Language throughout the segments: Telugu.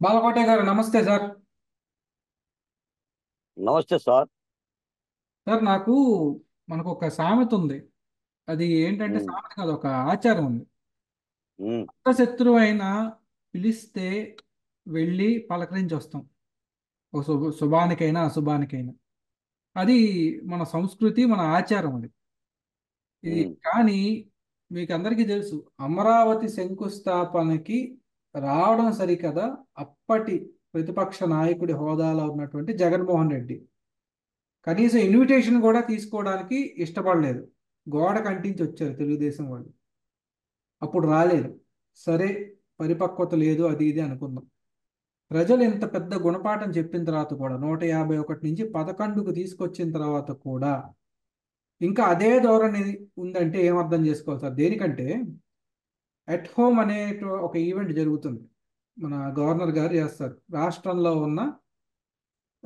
బాలకోటే గారు నమస్తే సార్. నమస్తే సార్. సార్ నాకు మనకు ఒక సామెత ఉంది. అది ఏంటంటే ఉమ్, సామెత కాదు ఒక ఆచారం ఉంది. ఉమ్, కొత్త శత్రువు అయినా పిలిస్తే వెళ్ళి పలకరించి వస్తాం ఒక శుభ శుభానికైనా అశుభానికైనా. అది మన సంస్కృతి మన ఆచారం అది. ఇది ఉమ్, కానీ మీకు అందరికీ తెలుసు అమరావతి శంకుస్థాపనకి రావడం సరికదా అప్పటి ప్రతిపక్ష నాయకుడి హోదాలో ఉన్నటువంటి జగన్మోహన్ రెడ్డి. కనీసం ఇన్విటేషన్ కూడా తీసుకోవడానికి ఇష్టపడలేదు. గోడ కంటించి వచ్చారు తెలుగుదేశం వాళ్ళు. అప్పుడు రాలేదు. సరే పరిపక్వత లేదు అది ఇది అనుకుందాం. ప్రజలు ఇంత పెద్ద గుణపాఠం చెప్పిన తర్వాత కూడా నూట యాభై ఒకటి నుంచి పదకొండుకు తీసుకొచ్చిన తర్వాత కూడా ఇంకా అదే ధోరణి ఉందంటే ఏం అర్థం చేసుకోవాలి సార్? దేనికంటే ఎట్ హోమ్ అనే ఒక ఈవెంట్ జరుగుతుంది. మన గవర్నర్ గారు చేస్తారు. రాష్ట్రంలో ఉన్న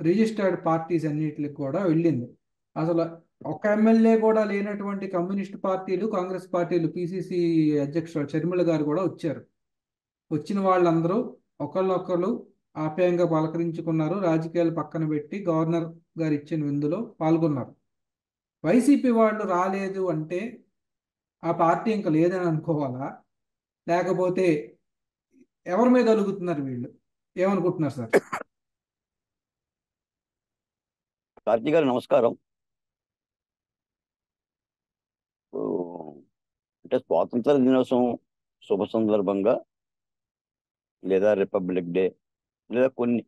రిజిస్టర్డ్ పార్టీస్ అన్నిటికి కూడా వెళ్ళింది. అసలు ఒక ఎమ్మెల్యే కూడా లేనటువంటి కమ్యూనిస్ట్ పార్టీలు కాంగ్రెస్ పార్టీలు పిసిసి అధ్యక్షుడు షర్మిల గారు కూడా వచ్చారు. వచ్చిన వాళ్ళందరూ ఒకళ్ళొకళ్ళు ఆప్యాయంగా పలకరించుకున్నారు. రాజకీయాలు పక్కన పెట్టి గవర్నర్ గారు ఇచ్చిన విందులో పాల్గొన్నారు. వైసీపీ వాళ్ళు రాలేదు అంటే ఆ పార్టీ ఇంకా లేదని అనుకోవాలా? లేకపోతే ఎవరి మీద అలుగుతున్నారు వీళ్ళు? ఏమనుకుంటున్నారు సార్? కార్తీ గారు నమస్కారం. అంటే స్వాతంత్ర దినోత్సవం శుభ సందర్భంగా లేదా రిపబ్లిక్ డే లేదా కొన్ని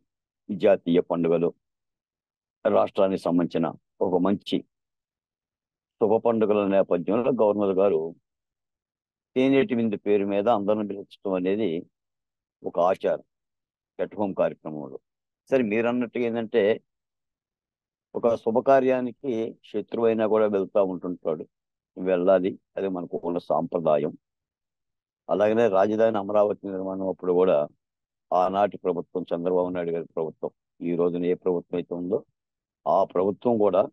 జాతీయ పండుగలు రాష్ట్రానికి సంబంధించిన ఒక మంచి శుభ పండుగల నేపథ్యంలో గవర్నర్ గారు తేనేటి విందు పేరు మీద అందరిని పిలుచడం అనేది ఒక ఆచారం ఎట్ హోమ్ కార్యక్రమంలో. సరే మీరు అన్నట్టుగా ఏంటంటే ఒక శుభకార్యానికి శత్రువైనా కూడా వెళ్తూ ఉంటుంటాడు. వెళ్ళాలి అది మనకు ఉన్న సాంప్రదాయం. అలాగనే రాజధాని అమరావతి నిర్మాణం అప్పుడు కూడా ఆనాటి ప్రభుత్వం చంద్రబాబు నాయుడు గారి ప్రభుత్వం ఈ రోజున ఏ ప్రభుత్వం అయితే ఉందో ఆ ప్రభుత్వం కూడా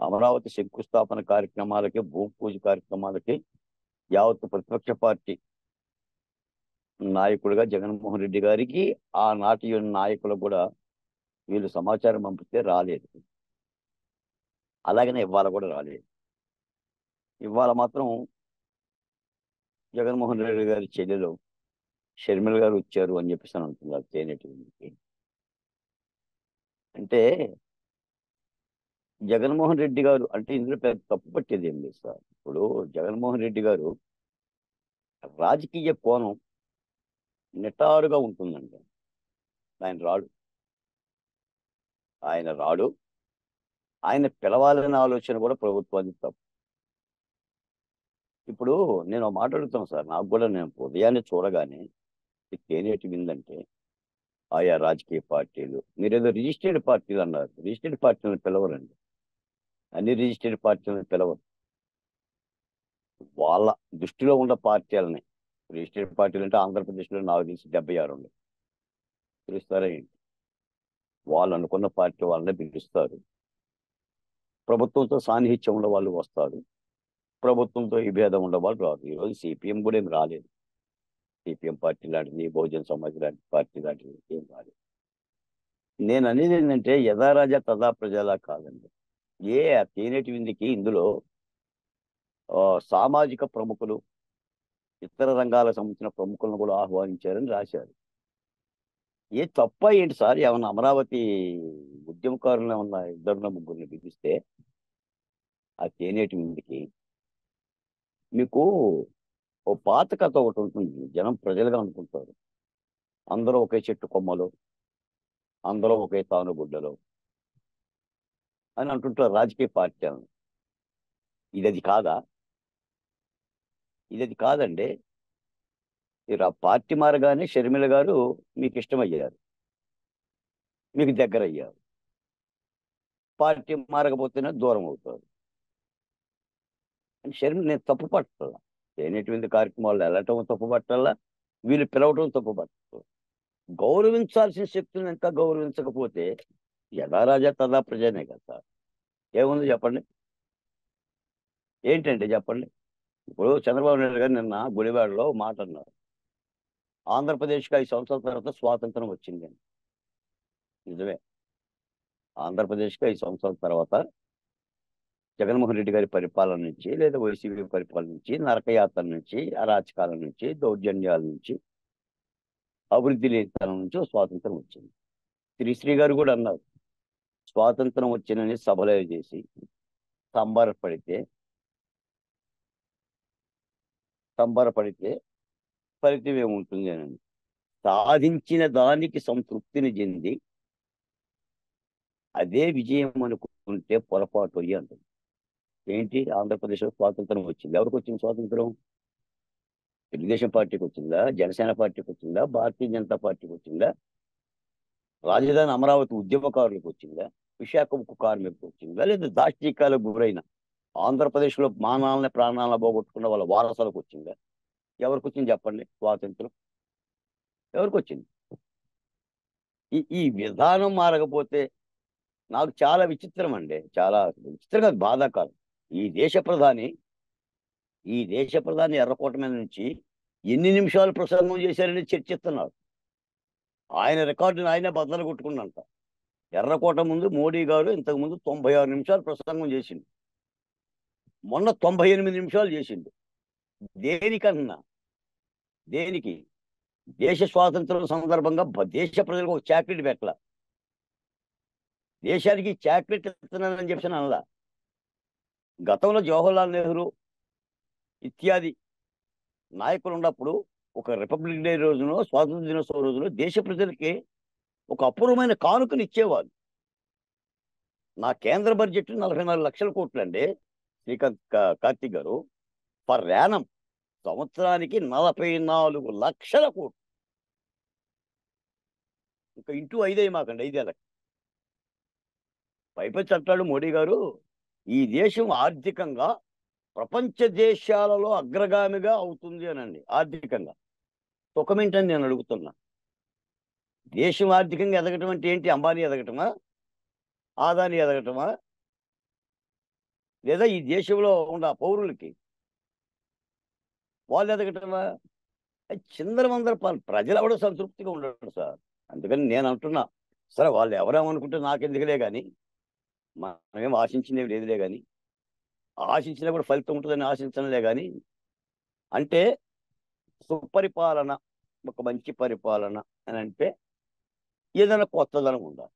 అమరావతి శంకుస్థాపన కార్యక్రమాలకి భూమి పూజ కార్యక్రమాలకి యావత్ ప్రతిపక్ష పార్టీ నాయకుడిగా జగన్మోహన్ రెడ్డి గారికి ఆ నాటి నాయకులకు కూడా వీళ్ళు సమాచారం పంపితే రాలేదు. అలాగనే ఇవాళ కూడా రాలేదు. ఇవాళ మాత్రం జగన్మోహన్ రెడ్డి గారి చెల్లెలు షర్మిల గారు వచ్చారు అని చెప్పేసి అని అంటున్నారు తేనెటి అంటే జగన్మోహన్ రెడ్డి గారు అంటే ఇందులో పెద్ద తప్పు పట్టేది ఏం లేదు సార్. ఇప్పుడు జగన్మోహన్ రెడ్డి గారు రాజకీయ కోణం నిటారుగా ఉంటుందండి. ఆయన రాడు. ఆయన రాడు. ఆయన పిలవాలనే ఆలోచన కూడా ప్రభుత్వానికి తప్పు. ఇప్పుడు నేను మాట్లాడుతాను సార్. నాకు కూడా నేను ఉదయాన్నే చూడగానే తేనేటి విందంటే ఆయా రాజకీయ పార్టీలు. మీరేదో రిజిస్టర్డ్ పార్టీలు అన్నారు. రిజిస్టర్డ్ పార్టీలను పిలవరండి. అన్ని రిజిస్టర్డ్ పార్టీలను పిలవరు. వాళ్ళ దృష్టిలో ఉన్న పార్టీలని రిజిస్టర్డ్ పార్టీలు అంటే ఆంధ్రప్రదేశ్లో నాకు తెలిసి డెబ్బై ఆరు ఉన్నాయి. పిలుస్తారా ఏంటి? వాళ్ళు అనుకున్న పార్టీ వాళ్ళనే పిలుస్తారు. ప్రభుత్వంతో సాన్నిహిత్యం ఉన్న వాళ్ళు వస్తారు. ప్రభుత్వంతో ఈ భేదం ఉన్న వాళ్ళు రాదు ఈరోజు సిపిఎం కూడా ఏం రాలేదు. సిపిఎం పార్టీ లాంటిది బహుజన సమాజ్ లాంటి పార్టీ లాంటిది ఏం రాలేదు. నేను అనేది ఏంటంటే యథారాజా తదా ప్రజలా కాదండి. ఏ ఆ విందుకి ఇందులో ఆ, సామాజిక ప్రముఖులు ఇతర రంగాలకు సంబంధించిన ప్రముఖులను కూడా ఆహ్వానించారని రాశారు. ఏ తప్ప ఏంటి సార్? ఏమన్నా అమరావతి ఉద్యమకారులు ఏమన్నా ఇద్దరు ముగ్గురిని పిలిపిస్తే ఆ తేనేటి విందుకి మీకు ఓ పాత కథ ఒకటి ఉంటుంది. జనం ప్రజలుగా అనుకుంటారు. అందరూ ఒకే చెట్టు కొమ్మలు అందరూ ఒకే తానుగుడ్డలో అని అంటుంటారు రాజకీయ పార్టీ ఇది అది కాదా? ఇది అది కాదండి. మీరు ఆ పార్టీ మారగానే షర్మిల గారు మీకు ఇష్టమయ్యారు. మీకు దగ్గర అయ్యారు పార్టీ మారకపోతేనే దూరం అవుతారు. అని షర్మిల నేను తప్పు పట్టాల. తేనేటువంటి కార్యక్రమాలు వెళ్ళటం తప్పు పట్టాలా. వీళ్ళు పిలవటం తప్పు పట్టాలి. గౌరవించాల్సిన శక్తులను ఇంకా గౌరవించకపోతే యథా రాజా తదా ప్రజనే కదా ఏముంది చెప్పండి? ఏంటంటే చెప్పండి? ఇప్పుడు చంద్రబాబు నాయుడు గారు నిన్న గుడివాడలో మాట అన్నారు. ఆంధ్రప్రదేశ్కి ఐదు సంవత్సరాల తర్వాత స్వాతంత్రం వచ్చింది అని. నిజమే. ఆంధ్రప్రదేశ్కి ఐదు సంవత్సరాల తర్వాత జగన్మోహన్ రెడ్డి గారి పరిపాలన నుంచి లేదా వైసీపీ పరిపాలన నుంచి నరకయాత్ర నుంచి అరాచకాల నుంచి దౌర్జన్యాల నుంచి అభివృద్ధి లేనితనం నుంచి స్వాతంత్రం వచ్చింది. శ్రీశ్రీ గారు కూడా అన్నారు. స్వాతంత్రం వచ్చినని సభలో చేసి సంబరపడితే సంబరపడితే ఫలితం ఏముంటుంది అని సాధించిన దానికి సంతృప్తిని చెంది అదే విజయం అనుకుంటే పొరపాటు అయ్యి అంటుంది. ఏంటి? ఆంధ్రప్రదేశ్లో స్వాతంత్రం వచ్చింది? ఎవరికి వచ్చింది స్వాతంత్రం? తెలుగుదేశం పార్టీకి వచ్చిందా? జనసేన పార్టీకి వచ్చిందా? భారతీయ జనతా పార్టీకి వచ్చిందా? రాజధాని అమరావతి ఉద్యమకారులకు వచ్చిందా? విశాఖ ఉక్కు కార్మికులకు వచ్చిందా. లేదా దాష్టీకాలకు గురైన ఆంధ్రప్రదేశ్లో మానాలని ప్రాణాలను పోగొట్టుకున్న వాళ్ళ వారసులకు వచ్చిందా? ఎవరికి వచ్చింది చెప్పండి స్వాతంత్రం? ఎవరికి వచ్చింది? ఈ ఈ విధానం మారకపోతే నాకు చాలా విచిత్రం అండి. చాలా విచిత్రంగా కాదు బాధాకరం. ఈ దేశ ప్రధాని ఈ దేశ ప్రధాని ఎర్రకోట మీద నుంచి ఎన్ని నిమిషాలు ప్రసంగం చేశారని చర్చిస్తున్నారు. ఆయన రికార్డుని ఆయనే బద్దలు కొట్టుకున్నంత ఎర్రకోట ముందు మోడీ గారు ఇంతకు ముందు తొంభై ఆరు నిమిషాలు ప్రసంగం చేసిండు. మొన్న తొంభై ఎనిమిది నిమిషాలు చేసిండు. దేనికన్నా దేనికి? దేశ స్వాతంత్రం సందర్భంగా దేశ ప్రజలకు ఒక చాక్లెట్ పెట్టాల. దేశానికి చాక్లెట్ ఇస్తున్నానని చెప్పి అనలా. గతంలో జవహర్లాల్ నెహ్రూ ఇత్యాది నాయకులు ఉన్నప్పుడు ఒక రిపబ్లిక్ డే రోజున స్వాతంత్ర దినోత్సవ రోజున దేశ ప్రజలకి ఒక అపూర్వమైన కానుకను ఇచ్చేవారు నా కేంద్ర బడ్జెట్ నలభై నాలుగు లక్షల కోట్లు అండి శ్రీకాంత్ కార్తిక్ గారు. పర్ యానం సంవత్సరానికి నలభై నాలుగు లక్షల కోట్లు. ఇంకా ఇంటూ ఐదే మాకండి ఐదేళ్ళకి పైపచ్చి అంటాడు మోడీ గారు. ఈ దేశం ఆర్థికంగా ప్రపంచ దేశాలలో అగ్రగామిగా అవుతుంది అనండి ఆర్థికంగా. సుఖమేంటని నేను అడుగుతున్నా. దేశం ఆర్థికంగా ఎదగటం అంటే ఏంటి? అంబానీ ఎదగటమా? ఆదాని ఎదగటమా? లేదా ఈ దేశంలో ఉన్న పౌరులకి వాళ్ళు ఎదగటమా? చిందరమందర చిందరవందర ప్రజలు ఎవడో సంతృప్తిగా ఉండడు సార్. అందుకని నేను అంటున్నా సరే వాళ్ళు ఎవరేమనుకుంటే నాకెందుకులే కానీ మనమేం ఆశించింది లేదులే కానీ ఆశించినా కూడా ఫలితం ఉంటుందని ఆశించడంలే కానీ అంటే సుపరిపాలన ఒక మంచి పరిపాలన అని అంటే ఏదైనా కొత్తదనం ఉండాలి.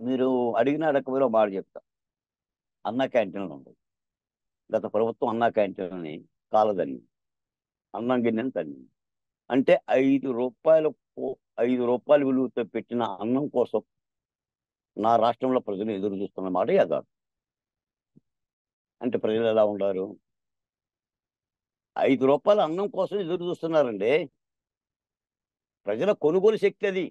మీరు అడిగిన అడగకపోయినా మాట చెప్తా. అన్నా క్యాంటీన్లు ఉండవు గత ప్రభుత్వం అన్నా క్యాంటీన్ని కాలదని అన్నం గిన్నెని తన్ని అంటే ఐదు రూపాయల ఐదు రూపాయల విలువతో పెట్టిన అన్నం కోసం నా రాష్ట్రంలో ప్రజలు ఎదురు చూస్తున్న మాట యథార్థం అంటే ప్రజలు ఎలా ఉండారు? ఐదు రూపాయల అన్నం కోసం ఎదురు చూస్తున్నారండి. ప్రజల కొనుగోలు శక్తి అది.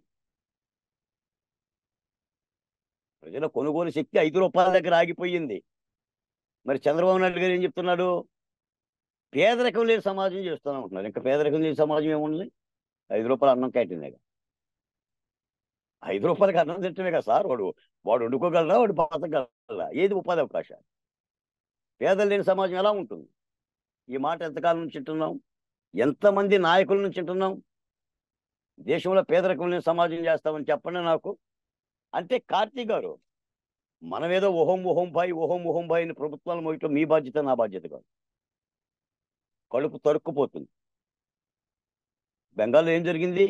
ప్రజల కొనుగోలు శక్తి ఐదు రూపాయల దగ్గర ఆగిపోయింది. మరి చంద్రబాబు నాయుడు గారు ఏం చెప్తున్నాడు? పేదరికం లేని సమాజం చేస్తాను అంటున్నారు ఇంకా పేదరికం లేని సమాజం ఏముంది? ఐదు రూపాయలు అన్నం క్యాంటీనేగా ఐదు రూపాయలకి అన్నం తింటమే కదా సార్ వాడు? వాడు వండుకోగలరా వాడు బతకగలరా ఏది ఉపాధి అవకాశాలు? పేదలు లేని సమాజం ఎలా ఉంటుంది? ఈ మాట ఎంతకాలం నుంచి వింటున్నాం? ఎంతమంది నాయకుల నుంచి వింటున్నాం? దేశంలో పేదరికం లేని సమాజం చేస్తామని చెప్పండి నాకు. అంటే కార్తీక్ గారు మనమేదో ఓహం ఓహం భాయ్ ఓహం ఓహం భాయ్ అని ప్రభుత్వాలు మోయటం మీ బాధ్యత నా బాధ్యత కాదు. కడుపు తరుక్కుపోతుంది. బెంగాల్లో ఏం జరిగింది?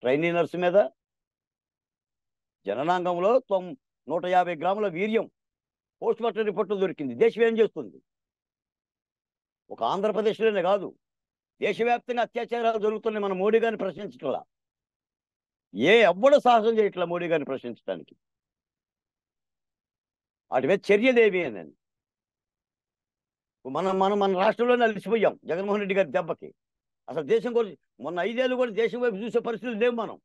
ట్రైనీ నర్సు మీద జననాంగంలో తొం నూట యాభై గ్రాముల వీర్యం పోస్ట్ మార్టం రిపోర్టు దొరికింది. దేశం ఏం చేస్తుంది? ఒక ఆంధ్రప్రదేశ్లోనే కాదు దేశవ్యాప్తంగా అత్యాచారాలు జరుగుతున్నాయి. మన మోడీ గారిని ప్రశ్నించట్లా. ఏ ఎవ్వడు సాహసం చేయట్లా మోడీ గారిని ప్రశ్నించడానికి? వాటి మీద చర్యలేమి అని మనం మనం మన రాష్ట్రంలోనే అలసిపోయాం జగన్మోహన్ రెడ్డి గారి దెబ్బకి. అసలు దేశం గురించి మొన్న ఐదేళ్ళు కూడా దేశం వైపు చూసే పరిస్థితులు లేవు మనం.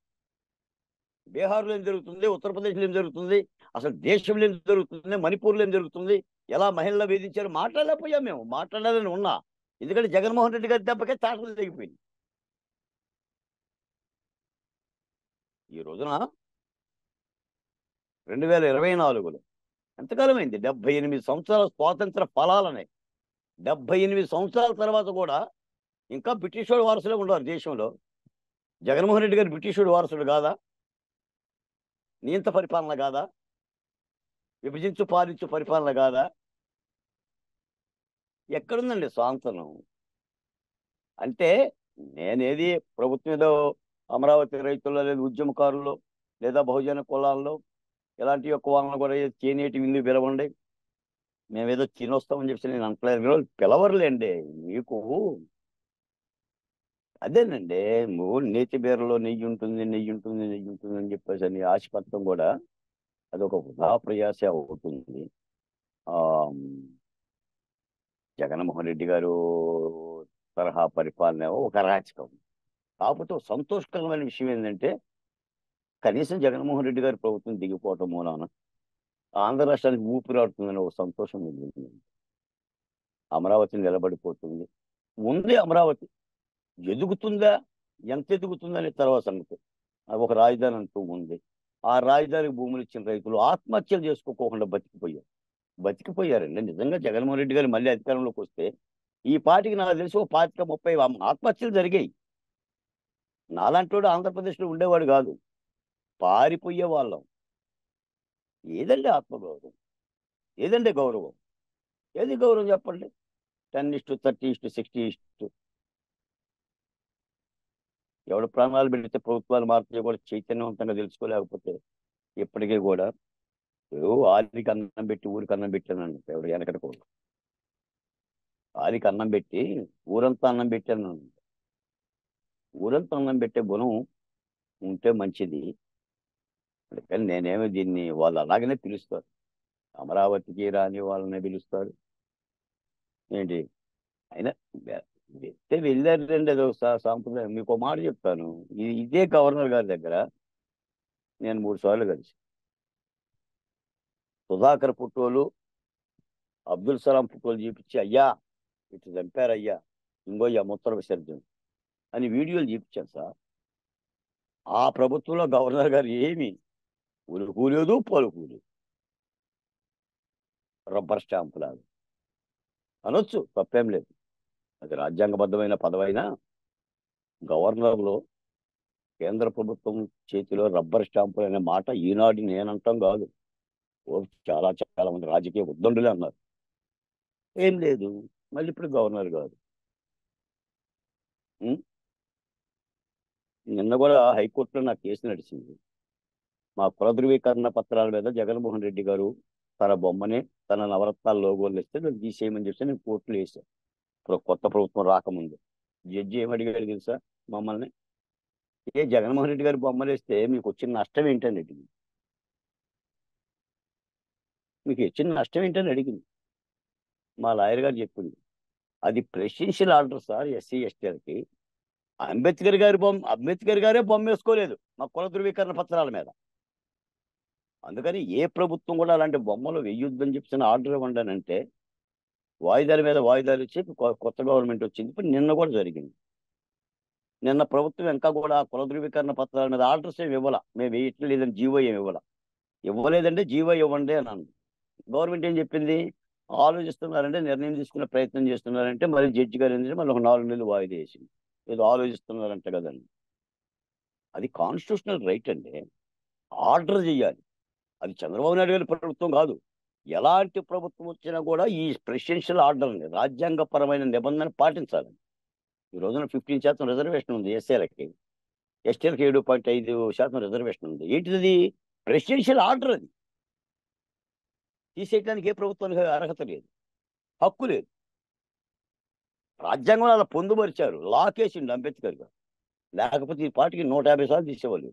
బీహార్లో ఏం జరుగుతుంది ఉత్తరప్రదేశ్లో ఏం జరుగుతుంది అసలు దేశంలో ఏం జరుగుతుంది మణిపూర్లో ఏం జరుగుతుంది ఎలా మహిళలు వేధించారు మాట్లాడలేకపోయాం మేము మాట్లాడాలని ఉన్నా. ఎందుకంటే జగన్మోహన్ రెడ్డి గారి దెబ్బకే తాటలు తెగిపోయింది ఈ రోజున రెండు వేల ఇరవై నాలుగులో ఎంతకాలం అయింది డెబ్బై ఎనిమిది సంవత్సరాల స్వాతంత్ర ఫలాలనే. డెబ్బై ఎనిమిది సంవత్సరాల తర్వాత కూడా ఇంకా బ్రిటిష్ వాడు వారసులే ఉన్నారు దేశంలో. జగన్మోహన్ రెడ్డి గారు బ్రిటిషుడు వారసుడు కాదా? నియంత పరిపాలన కాదా? విభజించు పాలించు పరిపాలన కాదా? ఎక్కడుందండి స్వాతంత్రం? అంటే నేనేది ప్రభుత్వం ఏదో అమరావతి రైతుల్లో లేదా ఉద్యమకారులు లేదా బహుజన కులాల్లో ఇలాంటి యొక్క వాళ్ళని కూడా చేనేటి విందు పిలవండి. మేమేదో తినొస్తామని చెప్పి నేను అంటలేదు మీరు మీకు అదేనండి. నువ్వు నేతి బీరలో నెయ్యి ఉంటుంది నెయ్యి ఉంటుంది నెయ్యి ఉంటుంది అని చెప్పేసి అని ఆశపత్రం కూడా అదొక వృధా ప్రయాస అవుతుంది. జగన్మోహన్ రెడ్డి గారు తరహా పరిపాలన ఒక రాచకం కాకపోతే ఒక సంతోషకరమైన విషయం ఏంటంటే కనీసం జగన్మోహన్ రెడ్డి గారి ప్రభుత్వం దిగిపోవటం మూలాన ఆంధ్ర రాష్ట్రానికి ఊపిరాడుతుందని ఒక సంతోషం మిగిలింది. అమరావతి నిలబడిపోతుంది. ఉంది అమరావతి ఎదుగుతుందా ఎంత ఎదుగుతుందా అనే తర్వాత సంగతి. అది ఒక రాజధాని అంటూ ఉంది. ఆ రాజధానికి భూములు ఇచ్చిన రైతులు ఆత్మహత్యలు చేసుకోకుండా బతికిపోయారు. బతికిపోయారండి. నిజంగా జగన్మోహన్ రెడ్డి గారు మళ్ళీ అధికారంలోకి వస్తే ఈ పార్టీకి నాకు తెలిసి ఒక పాతిక ముప్పై ఆత్మహత్యలు జరిగాయి. నాలాంటి ఆంధ్రప్రదేశ్లో ఉండేవాడు కాదు. పారిపోయే వాళ్ళం. ఏదండి ఆత్మగౌరవం? ఏదండి గౌరవం? ఏది గౌరవం చెప్పండి? Ten is to thirty is to sixty is to ఎవడు ప్రాణాలు పెడితే ప్రభుత్వాలు మారుతాయో కూడా చైతన్యవంతంగా తెలుసుకోలేకపోతే ఇప్పటికీ కూడా ఏవో ఆలికి అన్నం పెట్టి ఊరికి అన్నం పెట్టానండి ఎవడు కూడా. ఆలికి అన్నం పెట్టి ఊరంతా అన్నం పెట్టాను ఊరంతా అన్నం పెట్టే గుణం ఉంటే మంచిది. కానీ నేనేమో దీన్ని వాళ్ళు అలాగనే పిలుస్తారు. అమరావతికి రాని వాళ్ళనే పిలుస్తారు. ఏంటి? అయినా వెళ్తే వెళ్ళారండి అది సాంప్రదాయం. మీకు ఒక మాట చెప్తాను. ఇది ఇదే గవర్నర్ గారి దగ్గర నేను మూడు సార్లు కలిసి సుధాకర్ పుట్టోలు అబ్దుల్ సలాం పుట్టోలు చూపించి అయ్యా ఇటు చంపారయ్యా ఇంకో అయ్యా విసర్జన అని వీడియోలు చూపించాను సార్. ఆ ప్రభుత్వంలో గవర్నర్ గారు ఏమి ఉలుకూలేదు పలుకూలేదు. రబ్బర్ స్టాంపు లాగా. అనొచ్చు తప్పేం లేదు. అది రాజ్యాంగబద్ధమైన పదవైనా గవర్నర్లో కేంద్ర ప్రభుత్వం చేతిలో రబ్బర్ స్టాంపులు అనే మాట ఈనాడు నేనంటాం కాదు. ఓ చాలా చాలా మంది రాజకీయ ఉద్దండులే అన్నారు. ఏం లేదు. మళ్ళీ ఇప్పుడు గవర్నర్ కాదు నిన్న కూడా హైకోర్టులో నా కేసు నడిచింది. మా కుల ధృవీకరణ పత్రాల మీద జగన్మోహన్ రెడ్డి గారు తన బొమ్మని తన నవరత్నాల లోగోలు ఇస్తే నేను తీసేయమని చెప్పి నేను కోర్టులో వేసాను ఇప్పుడు కొత్త ప్రభుత్వం రాకముందు. జడ్జి ఏమడిగాడు తెలుసా మమ్మల్ని? ఏ జగన్మోహన్ రెడ్డి గారి బొమ్మలు వేస్తే మీకు వచ్చిన నష్టం ఏంటని అడిగింది. మీకు వచ్చిన నష్టం ఏంటని అడిగింది. మా లాయర్ గారు చెప్పింది. అది ప్రెసిడెన్షియల్ ఆర్డర్ సార్ ఎస్సీ ఎస్టీలకి అంబేద్కర్ గారి బొమ్మ అంబేద్కర్ గారే బొమ్మ వేసుకోలేదు. మా కుల ధృవీకరణ పత్రాల మీద. అందుకని ఏ ప్రభుత్వం కూడా అలాంటి బొమ్మలు వెయ్యొద్దని చెప్పిన ఆర్డర్ ఇవ్వండి అంటే వాయిదాల మీద వాయిదాలు ఇచ్చి కొత్త గవర్నమెంట్ వచ్చింది. ఇప్పుడు నిన్న కూడా జరిగింది. నిన్న ప్రభుత్వం ఇంకా కూడా కుల ధృవీకరణ పత్రాల మీద ఆర్డర్స్ ఏమి ఇవ్వాల. మేము వేయట్లేదని జీవో ఏమి ఇవ్వాల. ఇవ్వలేదంటే జీవో ఇవ్వండి అని అంది గవర్నమెంట్ ఏం చెప్పింది? ఆలోచిస్తున్నారంటే నిర్ణయం తీసుకునే ప్రయత్నం చేస్తున్నారంటే మళ్ళీ జడ్జి గారు ఏంటంటే మళ్ళీ ఒక నాలుగు నెలలు వాయిదా వేసింది. ఏదో ఆలోచిస్తున్నారంట కదండి. అది కాన్స్టిట్యూషనల్ రైట్ అండి. ఆర్డర్ చేయాలి. అది చంద్రబాబు నాయుడు గారి ప్రభుత్వం కాదు. ఎలాంటి ప్రభుత్వం వచ్చినా కూడా ఈ ప్రెసిడెన్షియల్ ఆర్డర్ని రాజ్యాంగపరమైన నిబంధన పాటించాలి. ఈ రోజున ఫిఫ్టీన్ శాతం రిజర్వేషన్ ఉంది ఎస్ఏలకి ఎస్టీలకి ఏడు పాయింట్ ఐదు శాతం రిజర్వేషన్ ఉంది. ఏంటిది ప్రెసిడెన్షియల్ ఆర్డర్ అది. తీసేయడానికి ఏ ప్రభుత్వానికి అర్హత లేదు. హక్కు లేదు. రాజ్యాంగంలో అలా పొందుపరిచారు. లాకేసిండు అంబేద్కర్ గారు లేకపోతే ఈ పార్టీకి నూట యాభై సార్లు తీసేవాళ్ళు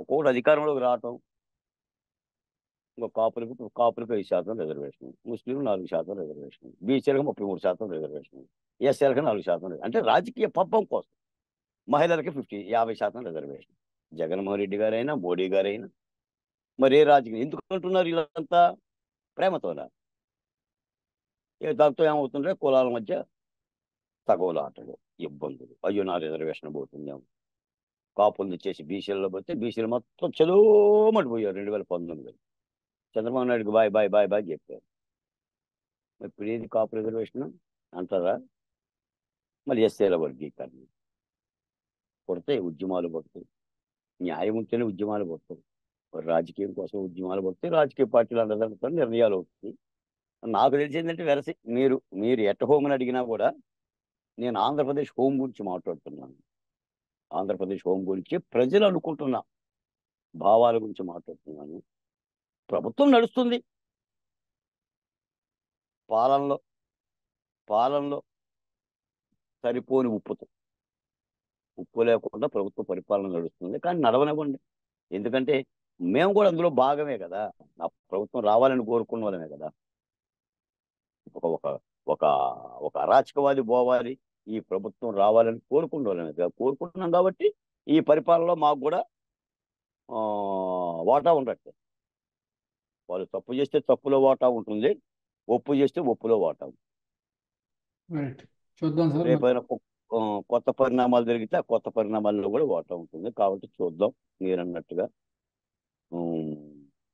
ఒక్కొక్కటి అధికారంలోకి రావటం. ఇంకో కాపులకు కాపులకు ఐదు శాతం రిజర్వేషన్. ముస్లింలు నాలుగు శాతం రిజర్వేషన్. బీసీలకు ముప్పై మూడు శాతం రిజర్వేషన్. ఎస్సీలకు నాలుగు శాతం అంటే రాజకీయ పబ్బం కోసం మహిళలకి ఫిఫ్టీ యాభై శాతం రిజర్వేషన్. జగన్మోహన్ రెడ్డి గారైనా మోడీ గారైనా మరి ఏ రాజకీయం ఎందుకు అంటున్నారు వీళ్ళంతా? ప్రేమతోనా? ఇక దాంతో ఏమవుతుంటే కులాల మధ్య తగవులాటలు ఇబ్బందులు. అయ్యో నా రిజర్వేషన్ పోతుందేమో కాపులు తెచ్చేసి బీసీలలో పోతే బీసీలు మొత్తం చదువుమటి పోయారు రెండు వేల పంతొమ్మిది చంద్రబాబు నాయుడుకి బాయ్ బాయ్ బాయ్ బాయ్ చెప్పారు. ఇప్పుడు ఏది కాపు రిజర్వేషన్? అంటారా? మరి ఎస్ఏల వర్గీకరణ. పుడతాయి ఉద్యమాలు పడతాయి న్యాయం ఉంటేనే ఉద్యమాలు పడతాయి మరి రాజకీయం కోసం ఉద్యమాలు పడతాయి రాజకీయ పార్టీలు అందరితో నిర్ణయాలు అవుతాయి. నాకు తెలిసిందంటే వెరసి మీరు మీరు ఎట్ హోమ్ అని అడిగినా కూడా నేను ఆంధ్రప్రదేశ్ హోమ్ గురించి మాట్లాడుతున్నాను. ఆంధ్రప్రదేశ్ హోమ్ గురించి ప్రజలు అనుకుంటున్న భావాల గురించి మాట్లాడుతున్నాను. ప్రభుత్వం నడుస్తుంది. పాలనలో పాలనలో సరిపోని ఉప్పుతో ఉప్పు లేకుండా ప్రభుత్వ పరిపాలన నడుస్తుంది. కానీ నడవనివ్వండి. ఎందుకంటే మేము కూడా అందులో భాగమే కదా. ఆ ప్రభుత్వం రావాలని కోరుకున్న వాళ్ళమే కదా. ఒక ఒక ఒక ఒక అరాచకవాది పోవాలి ఈ ప్రభుత్వం రావాలని కదా కోరుకుంటున్నాం కాబట్టి ఈ పరిపాలనలో మాకు కూడా వాటా ఉండట్లేదు. వాళ్ళు తప్పు చేస్తే తప్పులో వాటా ఉంటుంది ఒప్పు చేస్తే ఒప్పులో వాటా ఉంటుంది. రేపైనా కొత్త పరిణామాలు జరిగితే ఆ కొత్త పరిణామాల్లో కూడా వాటా ఉంటుంది. కాబట్టి చూద్దాం మీరు అన్నట్టుగా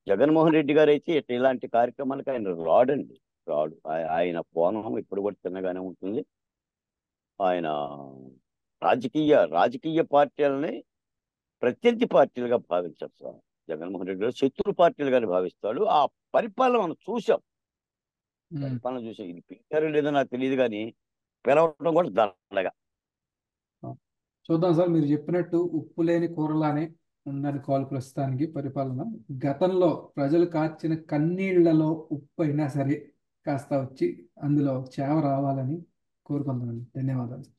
జగన్మోహన్ రెడ్డి గారు అయితే ఇలాంటి కార్యక్రమాలకు ఆయన రాడండి. రాడు. ఆయ- ఆయన కోణం ఇప్పుడు కూడా తిన్నగానే ఉంటుంది. ఆయన రాజకీయ రాజకీయ పార్టీలని ప్రత్యర్థి పార్టీలుగా భావించారు సార్ జగన్మోహన్ రెడ్డి గారు శత్రు పార్టీలుగానే భావిస్తాడు. ఆ పరిపాలన మనం చూసాం. పరిపాలన చూసాం ఇది పిలిచారో లేదో నాకు తెలియదు కానీ పిలవడం కూడా దండగా. చూద్దాం సార్ మీరు చెప్పినట్టు ఉప్పు లేని కూరలానే ఉందని కాల్ ప్రస్తుతానికి పరిపాలన. గతంలో ప్రజలు కార్చిన కన్నీళ్ళలో ఉప్పు అయినా సరే కాస్త వచ్చి అందులో చేవ రావాలని కోరుకుంటున్నాను. ధన్యవాదాలు.